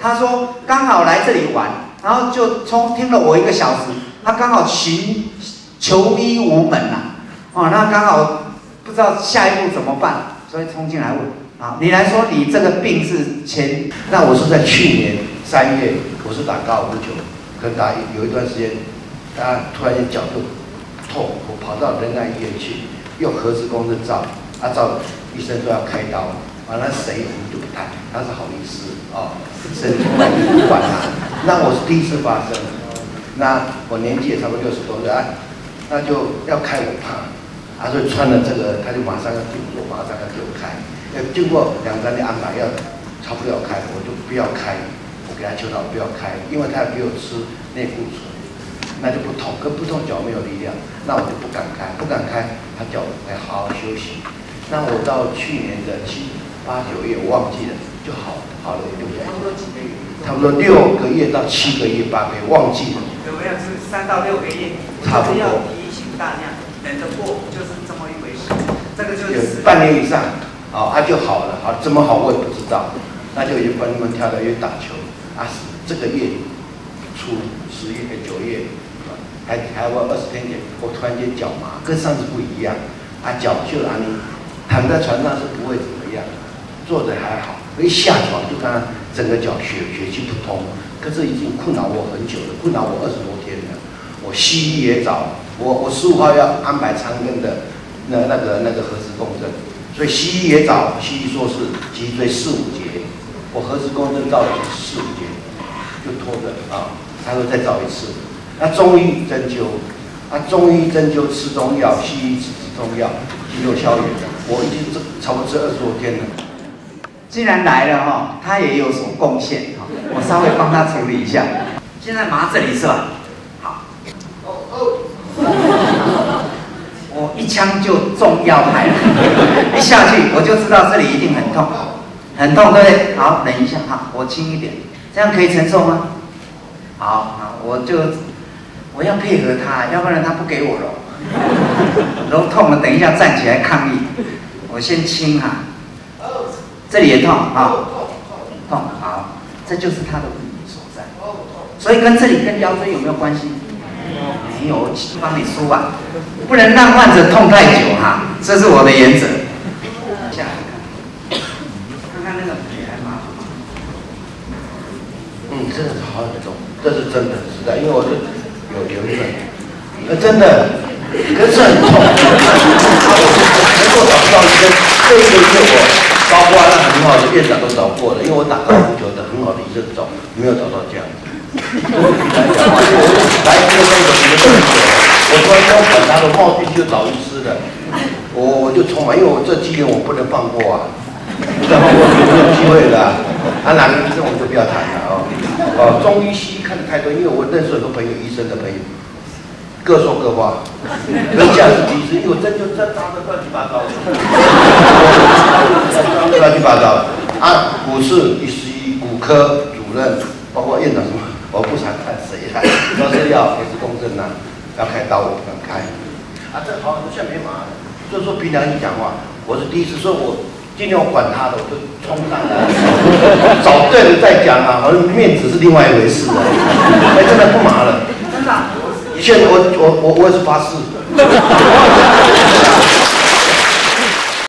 他说刚好来这里玩，然后就冲听了我一个小时，他刚好寻求医无门呐，哦，那刚好不知道下一步怎么办，所以冲进来问。啊，你来说你这个病是前，那我是在去年三月，我是打高尔夫球，可打有一段时间，他突然间脚就痛，我跑到仁爱医院去，用核磁共振照，啊照，医生说要开刀，完了谁我们就不谈，他是好医师哦，神经外科不管他，那我是第一次发生，那我年纪也差不多六十多岁啊，那就要开我怕，他说穿了这个他就马上要给我马上要给我开，要经过两三天安排要差不多要开，我就不要开，我给他求祷不要开，因为他要给我吃。内固醇，那就不痛，跟不痛脚没有力量，那我就不敢开，不敢开，他叫我来好好休息。那我到去年的七八九月，我忘记了，就好好了，对不对？差不多几个月，差不多六个月到七个月、八个月，忘记了。有没有是三到六个月？差不多要提醒大家，等着过就是这么一回事。这个就有是半年以上，哦，他、就好了，好怎么好我也不知道，那就又跟他们跳到月打球，啊，这个月初十月九月，还还我二十天前，我突然间脚麻，跟上次不一样，啊脚就哪里躺在床上是不会怎么样，坐着还好，一下床就看到整个脚血血气不通，可是已经困扰我很久了，困扰我二十多天了，我西医也找，我我十五号要安排长庚的。那那个那个核磁共振，所以西医也找，西医说是脊椎四五节，我核磁共振照了四五节，就拖着啊，他说再找一次。那中医针灸，啊中医针灸吃中药，西医吃止痛药，肌肉消炎的，我已经这差不多这二十多天了。既然来了哈，他也有所贡献哈，我稍微帮他处理一下。现在麻这里是吧？好。我一枪就中要害了，一下去我就知道这里一定很痛，很痛，对不对？好，等一下哈，我轻一点，这样可以承受吗？好，好，我就我要配合他，要不然他不给我揉，揉痛了，等一下站起来抗议。我先轻哈，这里也痛啊，痛，好，这就是他的问题所在。所以跟这里跟腰椎有没有关系？没有，我帮你梳啊，不能让患者痛太久哈，这是我的原则。下来看，看看那个腿还麻？嗯，真的是好很重，这是真的，实在，因为我是有有一个，呃，真的，可是很痛。能够找到一个，这一个月我包括那很好的院长都找过了，因为我打高尔夫球的很好的医生找，没有找到这样子。来这个动作你们都很久，我突然间管他的冒进去找医师的，我我就充满，因为我这机缘我不能放过啊，不能放过就没有机会了啊。啊，哪个医生我们就不要谈了哦。哦，中医西医看的太多，因为我认识很多朋友，医生的朋友，各说各话，人家是医生，因为针就针扎的乱七八糟的，乱七八糟的。啊，骨是医师医骨科主任，包括院长什么，我不想看谁来，都是要核磁共振呐，要开刀我不敢开。啊，这好，现在没麻了。所以说平常一讲话，我是第一次，所以我今天我管他的，我就冲上来，找对了再讲啊，好像面子是另外一回事啊。哎，真的不麻了。真的啊，现在我我我我也是发誓，